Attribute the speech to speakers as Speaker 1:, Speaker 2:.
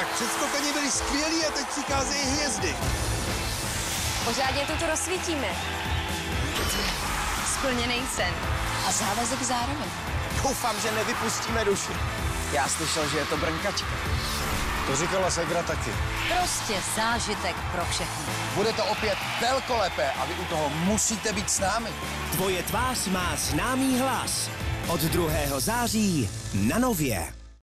Speaker 1: Tak, předskokani byli skvělí a teď přicházejí hvězdy.
Speaker 2: Pořádně toto rozsvítíme. Splněný sen. A závazek zároveň.
Speaker 3: Doufám, že nevypustíme duši. Já slyšel, že je to brnkačka.
Speaker 1: To říkala Segra taky.
Speaker 4: Prostě zážitek pro všechny.
Speaker 3: Bude to opět velkolepé a vy u toho musíte být s námi.
Speaker 5: Tvoje tvář má známý hlas. Od 2. září na Nově.